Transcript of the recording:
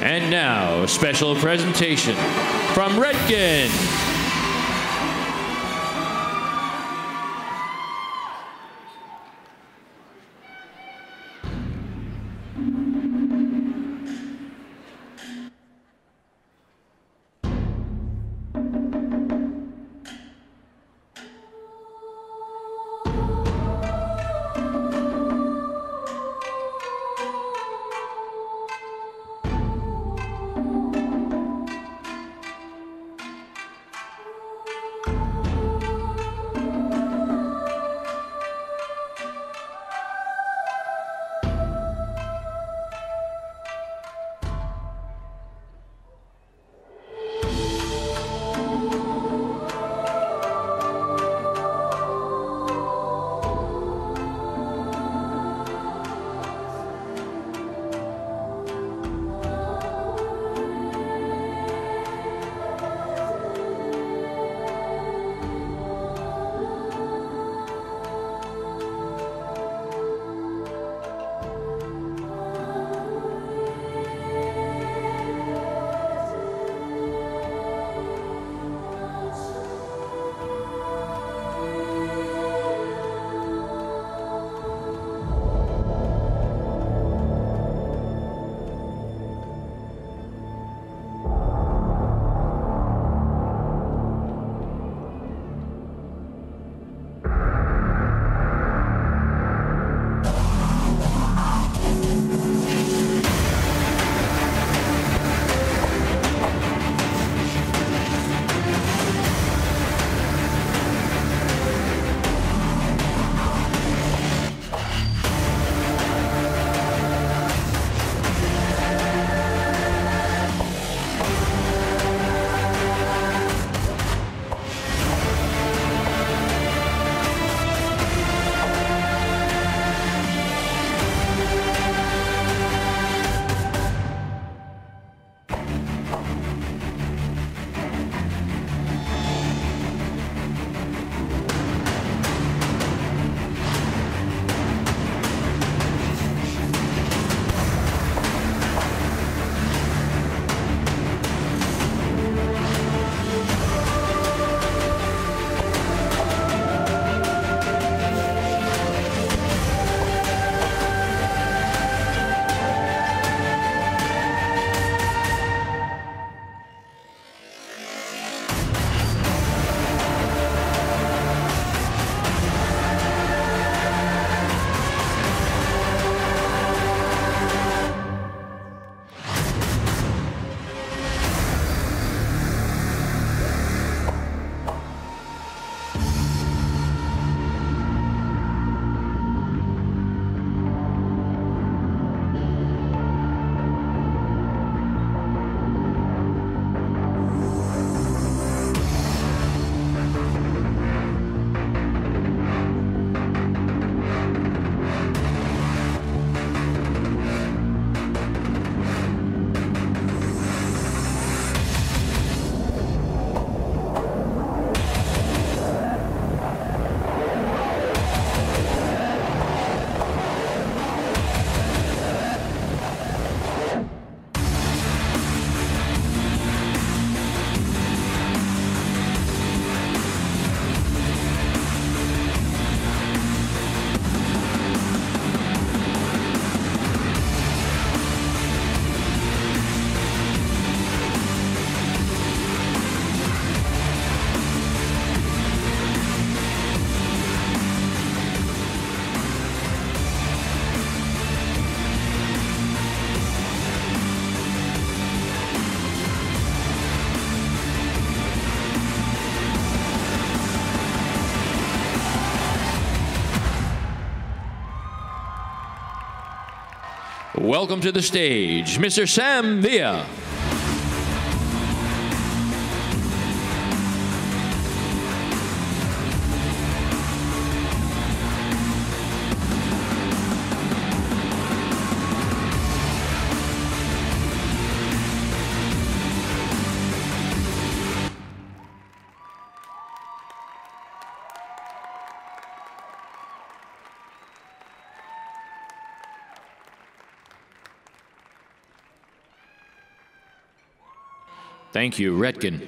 And now, special presentation from Redken. Welcome to the stage, Mr. Sam Villa. Thank you, Retkin.